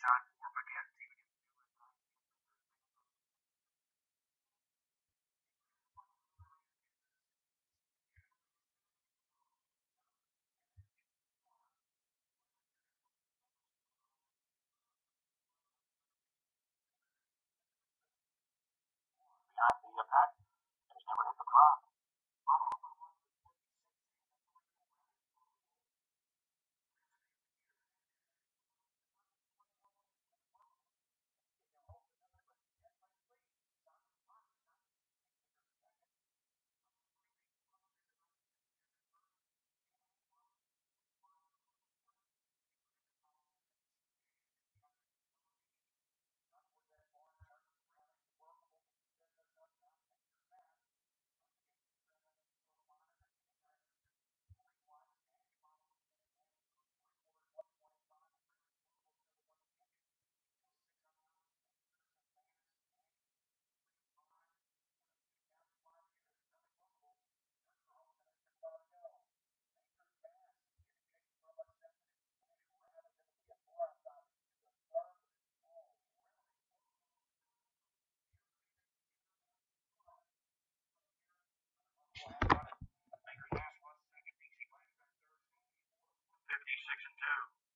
shot 56 and 2.